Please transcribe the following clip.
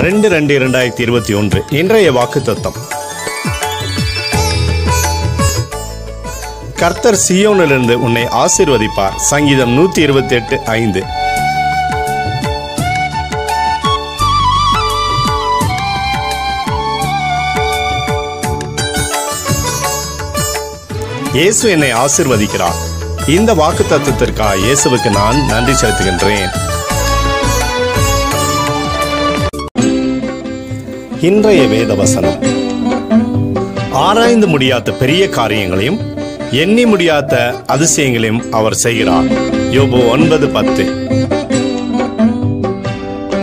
ரெண்டு ரெண்டு இரண்டாயிரத்தி இருபத்தி ஒன்று. இன்றைய வாக்கு தத்தம். கர்த்தர் சியோனிலிருந்து உன்னை ஆசிர்வதிப்பார். சங்கீதம் நூத்தி இருபத்தி எட்டு ஐந்து. இயேசு என்னை ஆசிர்வதிக்கிறார். இந்த வாக்கு தத்துவத்திற்காக இயேசுவுக்கு நான் நன்றி செலுத்துகின்றேன். இன்றைய வேத வசனம் ஆராய்ந்து முடியாத பெரிய காரியங்களையும் எண்ணி முடியாத அதிசயங்களையும் அவர் செய்கிறார். யோபு ஒன்பது பத்து.